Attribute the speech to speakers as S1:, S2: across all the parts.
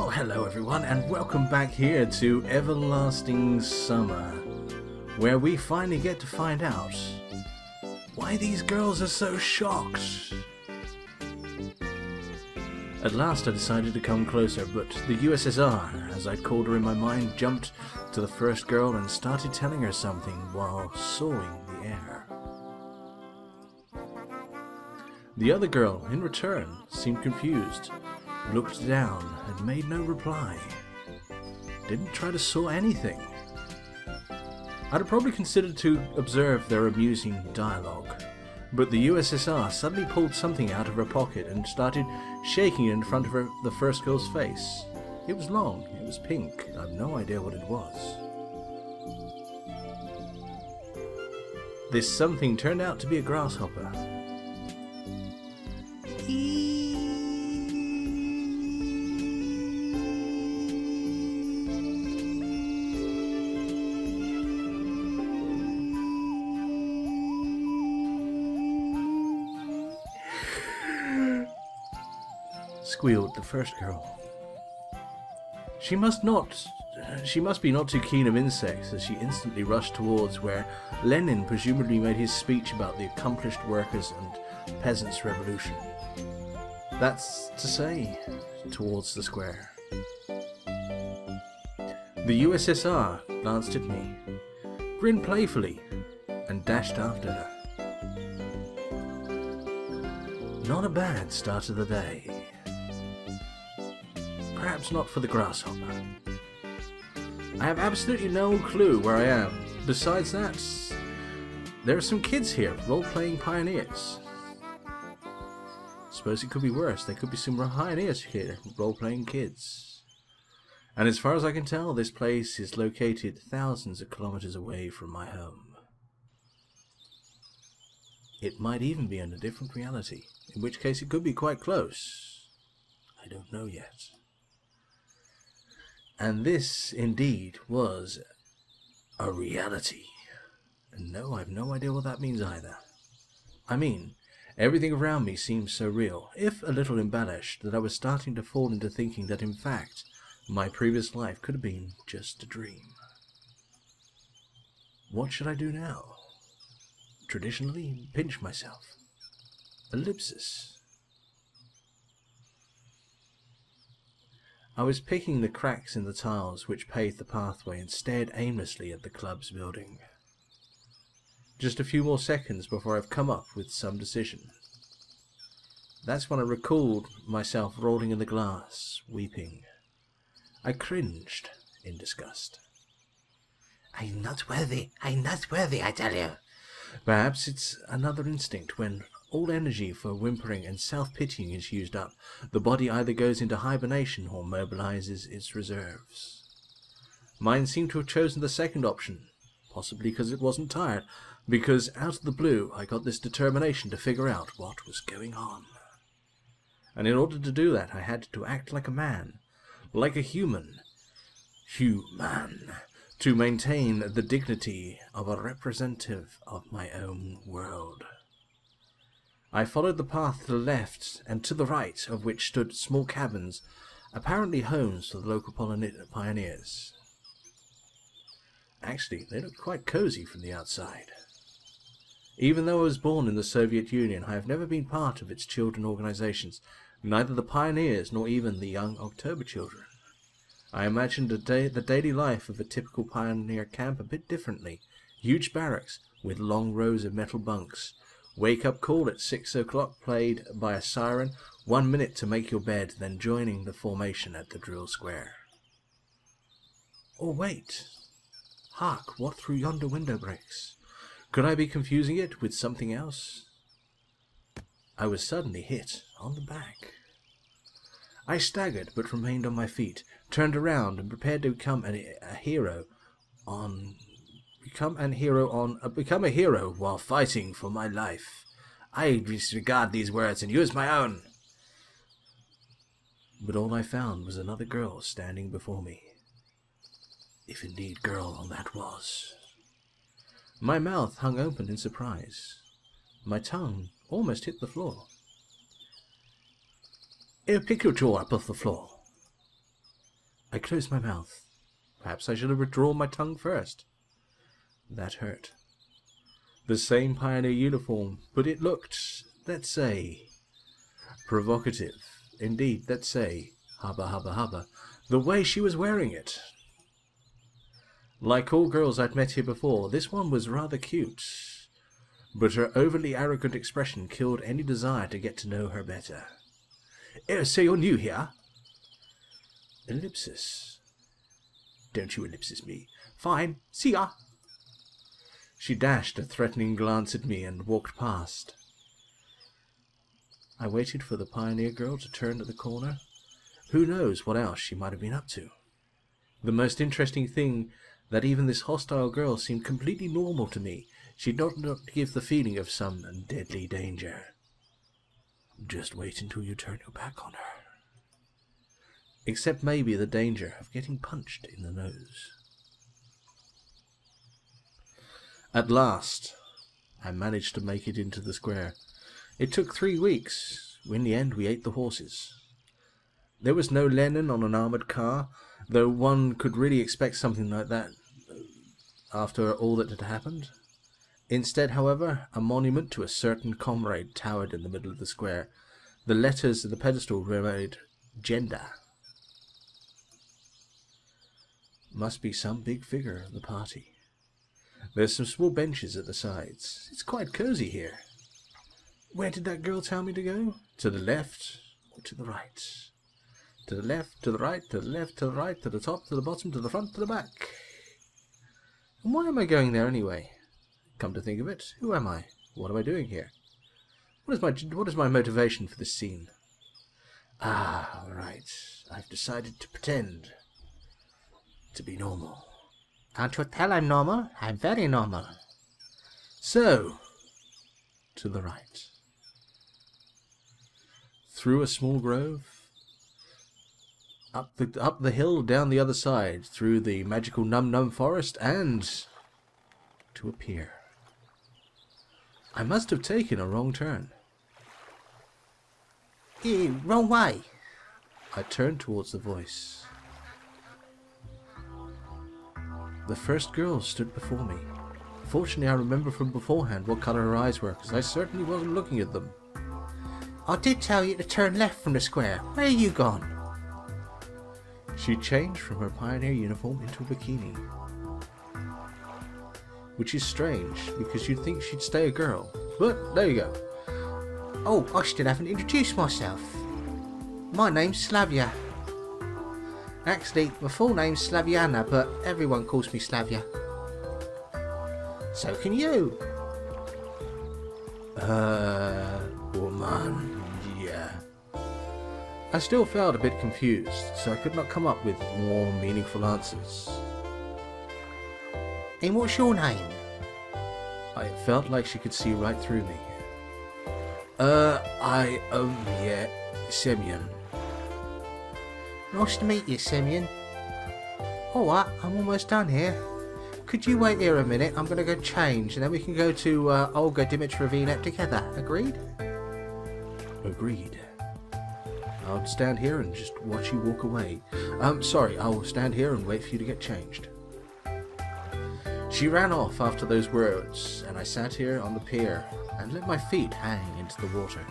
S1: Well, hello everyone, and welcome back here to Everlasting Summer, where we finally get to find out why these girls are so shocked. At last I decided to come closer, but the USSR, as I'd called her in my mind, jumped to the first girl and started telling her something while sawing the air. The other girl, in return, seemed confused, looked down, and made no reply. Didn't try to saw anything. I'd have probably considered to observe their amusing dialogue, but the USSR suddenly pulled something out of her pocket and started shaking it in front of her, the first girl's face. It was long, it was pink, I have no idea what it was. This something turned out to be a grasshopper. Squealed the first girl. She must not. She must be not too keen of insects, as she instantly rushed towards where Lenin presumably made his speech about the accomplished workers and peasants' revolution. That's to say, towards the square. The USSR glanced at me, grinned playfully, and dashed after her. Not a bad start of the day. Perhaps not for the grasshopper. I have absolutely no clue where I am. Besides that, there are some kids here role-playing pioneers. Suppose it could be worse. There could be some pioneers here role-playing kids. And as far as I can tell, this place is located thousands of kilometers away from my home. It might even be in a different reality, in which case it could be quite close. I don't know yet. And this, indeed, was a reality. And no, I've no idea what that means either. I mean, everything around me seemed so real, if a little embellished, that I was starting to fall into thinking that in fact, my previous life could have been just a dream. What should I do now? Traditionally, pinch myself. Ellipsis. I was picking the cracks in the tiles which paved the pathway and stared aimlessly at the club's building. Just a few more seconds before I've come up with some decision. That's when I recalled myself rolling in the glass, weeping. I cringed in disgust.
S2: I'm not worthy, I'm not worthy, I tell you.
S1: Perhaps it's another instinct when all energy for whimpering and self-pitying is used up. The body either goes into hibernation or mobilizes its reserves. Mine seemed to have chosen the second option, possibly because it wasn't tired, because out of the blue I got this determination to figure out what was going on. And in order to do that I had to act like a man, like a human. Human. To maintain the dignity of a representative of my own world. I followed the path to the left and to the right of which stood small cabins, apparently homes for the local pioneers. Actually, they looked quite cozy from the outside. Even though I was born in the Soviet Union, I have never been part of its children organizations, neither the pioneers nor even the young October children. I imagined the daily life of a typical pioneer camp a bit differently. Huge barracks with long rows of metal bunks, Wake up call at six o'clock played by a siren, one minute to make your bed, then joining the formation at the drill square. Or wait. Hark, what through yonder window breaks? Could I be confusing it with something else? I was suddenly hit on the back. I staggered, but remained on my feet, turned around, and prepared to become a, a hero on become an hero on uh, become a hero while fighting for my life. I disregard these words and use my own. But all I found was another girl standing before me. If indeed girl that was. My mouth hung open in surprise. My tongue almost hit the floor. Here, pick your jaw up off the floor. I closed my mouth. Perhaps I should have withdrawn my tongue first. That hurt. The same pioneer uniform, but it looked, let's say, provocative. Indeed, let's say, hubba hubba hubba, the way she was wearing it. Like all girls I'd met here before, this one was rather cute, but her overly arrogant expression killed any desire to get to know her better.
S2: Oh, so you're new here?
S1: Ellipsis.
S2: Don't you ellipsis me. Fine. See ya.
S1: She dashed a threatening glance at me and walked past. I waited for the pioneer girl to turn to the corner. Who knows what else she might have been up to? The most interesting thing that even this hostile girl seemed completely normal to me. She did not give the feeling of some deadly danger. Just wait until you turn your back on her. Except maybe the danger of getting punched in the nose. At last, I managed to make it into the square. It took three weeks. In the end, we ate the horses. There was no Lenin on an armored car, though one could really expect something like that after all that had happened. Instead, however, a monument to a certain comrade towered in the middle of the square. The letters of the pedestal read Genda. Must be some big figure of the party. There's some small benches at the sides. It's quite cozy here. Where did that girl tell me to go? To the left or to the right? To the left, to the right, to the left, to the right, to the top, to the bottom, to the front, to the back. And why am I going there anyway? Come to think of it, who am I? What am I doing here? What is my what is my motivation for this scene? Ah, right. I've decided to pretend to be normal.
S2: Can't you tell I'm normal? I'm very normal.
S1: So, to the right. Through a small grove, up the up the hill, down the other side, through the magical Num Num forest, and to a pier. I must have taken a wrong turn.
S2: Ew, wrong way.
S1: I turned towards the voice. The first girl stood before me. Fortunately, I remember from beforehand what colour her eyes were, because I certainly wasn't looking at them.
S2: I did tell you to turn left from the square. Where are you gone?
S1: She changed from her pioneer uniform into a bikini. Which is strange, because you'd think she'd stay a girl. But, there you go.
S2: Oh, I still haven't introduced myself. My name's Slavia. Actually, my full name's Slaviana, but everyone calls me Slavia. So can you.
S1: Uh, woman, yeah. I still felt a bit confused, so I could not come up with more meaningful answers.
S2: And what's your name?
S1: I felt like she could see right through me. Uh, I, um, yeah, Semyon.
S2: Nice to meet you, Semyon. Alright, I'm almost done here. Could you wait here a minute? I'm going to go change, and then we can go to uh, Olga Dimitrievna together. Agreed?
S1: Agreed. I'll stand here and just watch you walk away. Um, sorry, I'll stand here and wait for you to get changed. She ran off after those words, and I sat here on the pier and let my feet hang into the water.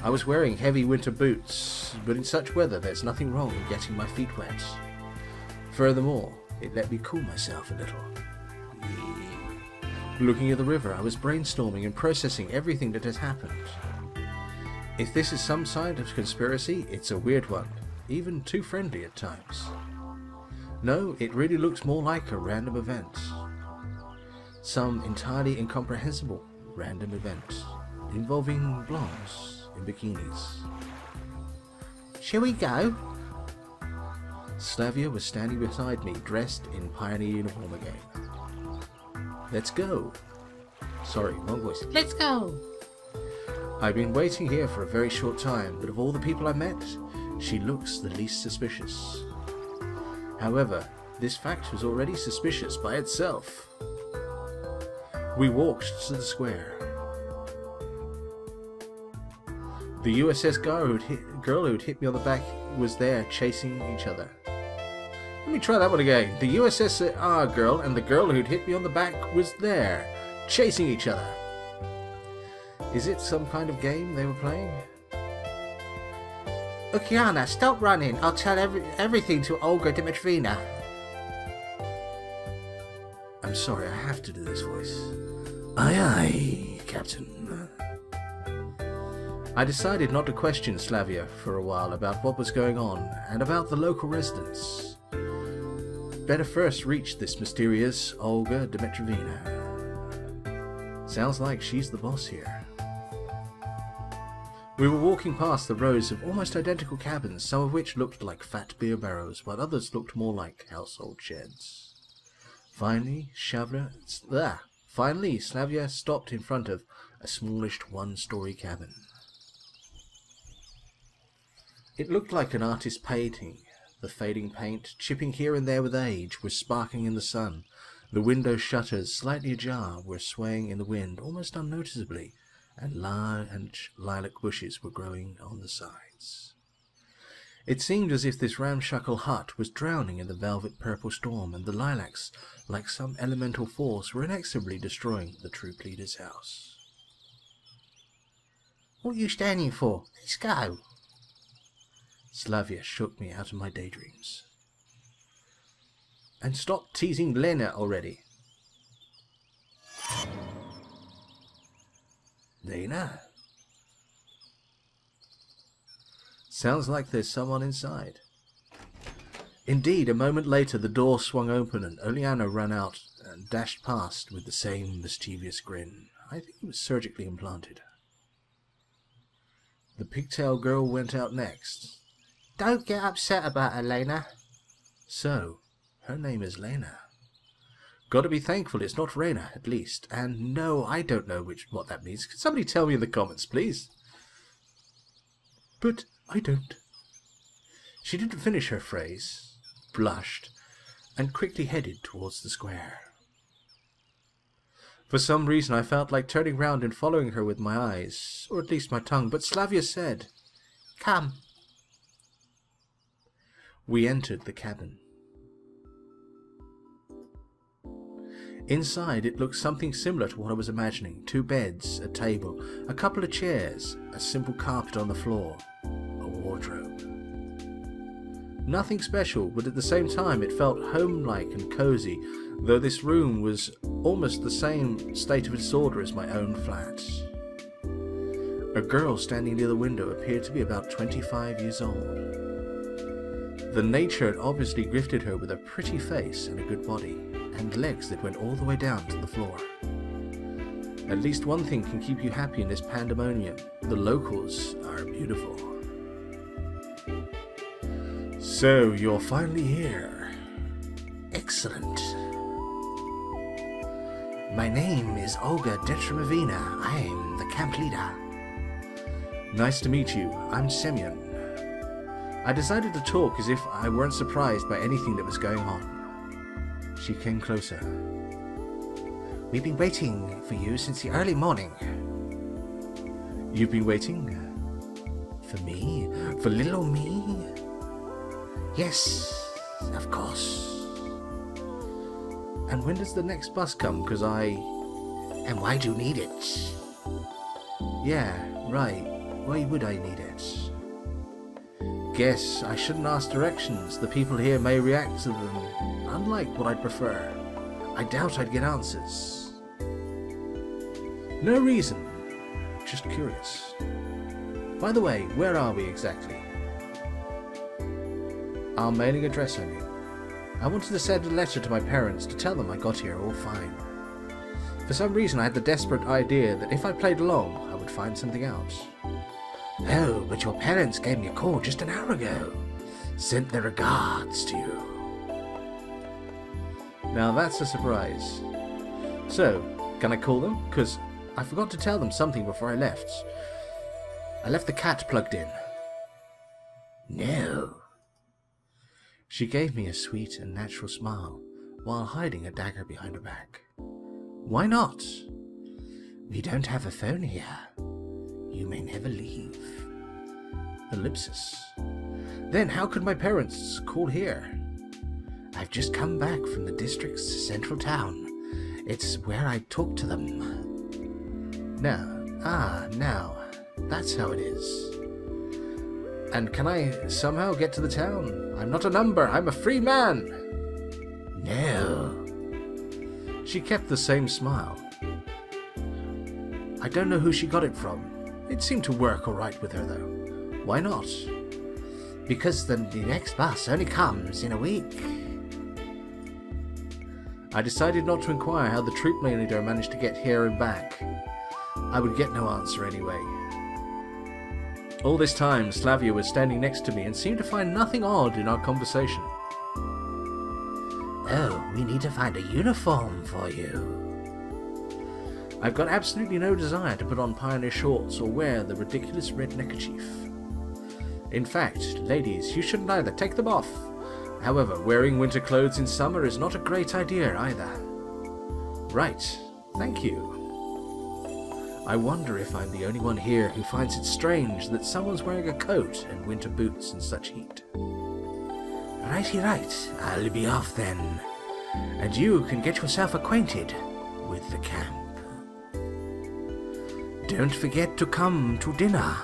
S1: I was wearing heavy winter boots, but in such weather there's nothing wrong with getting my feet wet. Furthermore, it let me cool myself a little. Looking at the river, I was brainstorming and processing everything that has happened. If this is some side of conspiracy, it's a weird one, even too friendly at times. No, it really looks more like a random event. Some entirely incomprehensible random event involving blondes in bikinis.
S2: Shall we go?
S1: Slavia was standing beside me, dressed in pioneer uniform again. Let's go. Sorry, wrong voice.
S2: Let's go.
S1: I've been waiting here for a very short time, but of all the people I met, she looks the least suspicious. However, this fact was already suspicious by itself. We walked to the square. The USS girl who'd hit, girl who'd hit me on the back was there chasing each other. Let me try that one again. The USSR uh, girl and the girl who'd hit me on the back was there, chasing each other. Is it some kind of game they were playing?
S2: Okiana, stop running. I'll tell every, everything to Olga Dimitrievna.
S1: I'm sorry, I have to do this voice. Aye aye, Captain. I decided not to question Slavia for a while about what was going on and about the local residents. Better first reach this mysterious Olga Dimitrievna. Sounds like she's the boss here. We were walking past the rows of almost identical cabins, some of which looked like fat beer barrows, while others looked more like household sheds. Finally, Shavla, ah, finally, Slavia stopped in front of a smallish one-story cabin. It looked like an artist's painting. The fading paint, chipping here and there with age, was sparkling in the sun. The window shutters, slightly ajar, were swaying in the wind almost unnoticeably, and large lilac bushes were growing on the sides. It seemed as if this ramshackle hut was drowning in the velvet purple storm, and the lilacs, like some elemental force, were inexorably destroying the troop leader's house.
S2: What are you standing for? Let's go.
S1: Slavia shook me out of my daydreams. And stop teasing Lena already. Lena? Sounds like there's someone inside. Indeed, a moment later the door swung open and Ulyana ran out and dashed past with the same mischievous grin. I think it was surgically implanted. The pigtail girl went out next.
S2: Don't get upset about her, Lena.
S1: So, her name is Lena. Gotta be thankful it's not Rena, at least. And no, I don't know which what that means. Could somebody tell me in the comments, please? But I don't. She didn't finish her phrase, blushed, and quickly headed towards the square. For some reason I felt like turning round and following her with my eyes, or at least my tongue, but Slavia said,
S2: Come.
S1: We entered the cabin. Inside, it looked something similar to what I was imagining. Two beds, a table, a couple of chairs, a simple carpet on the floor, a wardrobe. Nothing special, but at the same time it felt home-like and cozy, though this room was almost the same state of disorder as my own flat. A girl standing near the window appeared to be about 25 years old. The nature had obviously gifted her with a pretty face and a good body and legs that went all the way down to the floor. At least one thing can keep you happy in this pandemonium. The locals are beautiful. So, you're finally here.
S2: Excellent. My name is Olga Detrimovina. I'm the camp leader.
S1: Nice to meet you. I'm Semyon. I decided to talk as if I weren't surprised by anything that was going on. She came closer.
S2: We've been waiting for you since the early morning.
S1: You've been waiting?
S2: For me? For little me? Yes, of course.
S1: And when does the next bus come? Because I...
S2: And why do you need it?
S1: Yeah, right. Why would I need it? Guess I shouldn't ask directions. The people here may react to them unlike what I'd prefer. I doubt I'd get answers. No reason. Just curious. By the way, where are we exactly? Our mailing address, I mean. I wanted to send a letter to my parents to tell them I got here all fine. For some reason I had the desperate idea that if I played along, I would find something out.
S2: Oh, but your parents gave me a call just an hour ago. Sent their regards to you.
S1: Now that's a surprise. So, can I call them? Because I forgot to tell them something before I left. I left the cat plugged in.
S2: No.
S1: She gave me a sweet and natural smile while hiding a dagger behind her back. Why not?
S2: We don't have a phone here. You may never leave.
S1: Ellipsis. Then how could my parents call here?
S2: I've just come back from the district's central town. It's where I talk to them. Now, ah, now, that's how it is.
S1: And can I somehow get to the town? I'm not a number, I'm a free man.
S2: No.
S1: She kept the same smile. I don't know who she got it from. It seemed to work all right with her, though. Why not?
S2: Because the, the next bus only comes in a week.
S1: I decided not to inquire how the troop leader managed to get here and back. I would get no answer anyway. All this time, Slavia was standing next to me and seemed to find nothing odd in our conversation.
S2: Oh, we need to find a uniform for you.
S1: I've got absolutely no desire to put on pioneer shorts or wear the ridiculous red neckerchief. In fact, ladies, you shouldn't either. Take them off. However, wearing winter clothes in summer is not a great idea either. Right. Thank you. I wonder if I'm the only one here who finds it strange that someone's wearing a coat and winter boots in such heat.
S2: Righty right, I'll be off then. And you can get yourself acquainted with the camp. Don't forget to come to dinner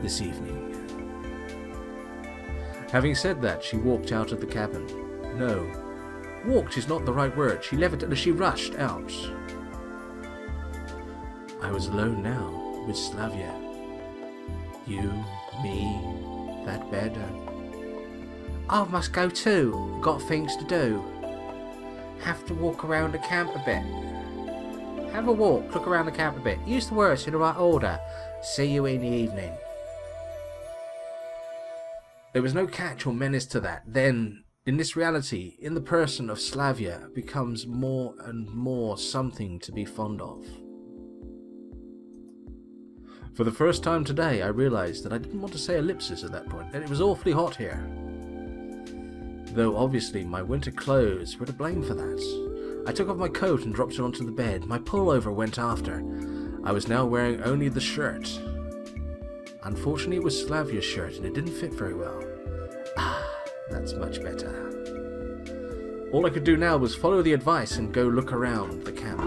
S2: this evening.
S1: Having said that, she walked out of the cabin. No, walked is not the right word. She levitated. She rushed out. I was alone now with Slavia. You, me, that bed.
S2: I must go too. Got things to do. Have to walk around the camp a bit. Have a walk, look around the camp a bit. Use the words in the right order. See you in the evening.
S1: There was no catch or menace to that. Then, in this reality, in the person of Slavia, becomes more and more something to be fond of. For the first time today, I realized that I didn't want to say ellipsis at that point, and it was awfully hot here. Though obviously my winter clothes were to blame for that. I took off my coat and dropped it onto the bed. My pullover went after. I was now wearing only the shirt. Unfortunately, it was Slavia's shirt and it didn't fit very well. Ah, that's much better. All I could do now was follow the advice and go look around the camp.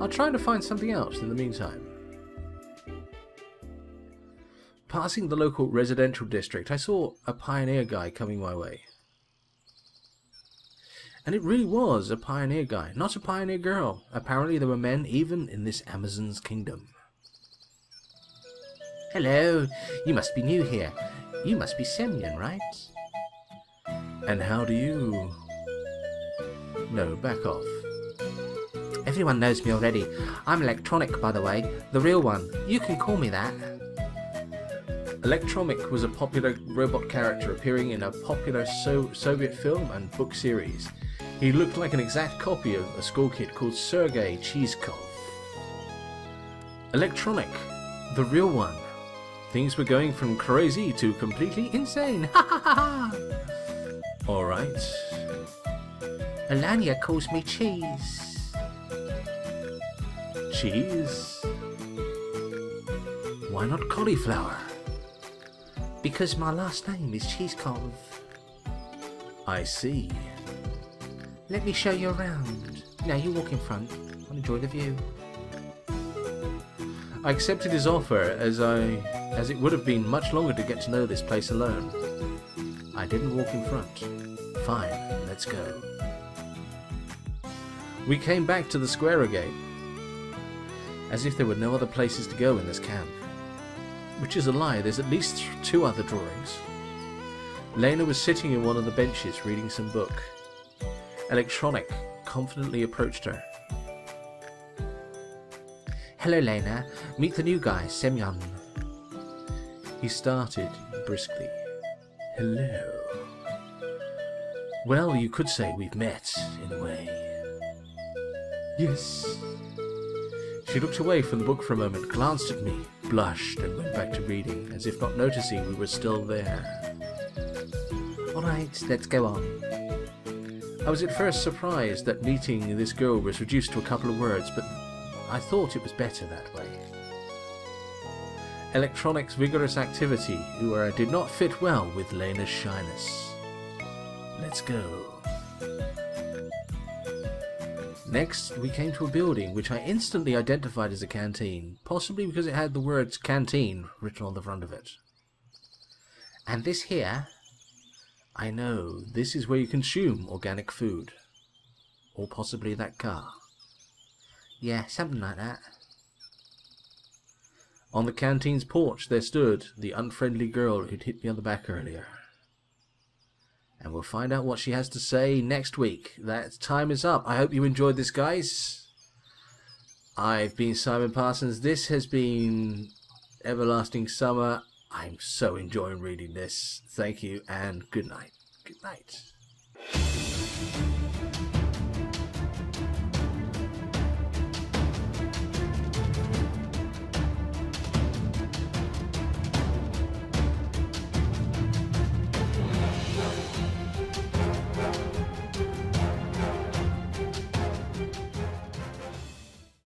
S1: I'll try to find something else in the meantime. Passing the local residential district, I saw a pioneer guy coming my way. And it really was a pioneer guy, not a pioneer girl. Apparently there were men even in this Amazon's kingdom.
S2: Hello, you must be new here. You must be Semyon, right?
S1: And how do you... No, back off.
S2: Everyone knows me already. I'm Electronic, by the way. The real one. You can call me that.
S1: Electronic was a popular robot character appearing in a popular so Soviet film and book series. He looked like an exact copy of a school kid called Sergei Cheezkov. Electronic, the real one. Things were going from crazy to completely insane. Ha ha ha ha! Alright.
S2: Ulyana calls me Cheese.
S1: Cheese? Why not cauliflower?
S2: Because my last name is Cheezkov.
S1: I see.
S2: Let me show you around. Now you walk in front. I'll enjoy the view.
S1: I accepted his offer as I as it would have been much longer to get to know this place alone. I didn't walk in front. Fine, let's go. We came back to the square again, as if there were no other places to go in this camp. Which is a lie, there's at least two other drawings. Lena was sitting in one of the benches reading some book. Electronic confidently approached her.
S2: Hello, Lena. Meet the new guy, Semyon.
S1: He started briskly. Hello. Well, you could say we've met, in a way. Yes. She looked away from the book for a moment, glanced at me, blushed, and went back to reading, as if not noticing we were still there.
S2: Alright, let's go on.
S1: I was at first surprised that meeting this girl was reduced to a couple of words, but I thought it was better that way. Electronics vigorous activity, who uh, did not fit well with Lena's shyness. Let's go. Next, we came to a building which I instantly identified as a canteen, possibly because it had the words canteen written on the front of it.
S2: And this here?
S1: I know, this is where you consume organic food. Or possibly that car.
S2: Yeah, something like that.
S1: On the canteen's porch there stood the unfriendly girl who'd hit me on the back earlier. And we'll find out what she has to say next week. That time is up. I hope you enjoyed this, guys. I've been Simon Parsons. This has been Everlasting Summer. I'm so enjoying reading this. Thank you and good night. Good night.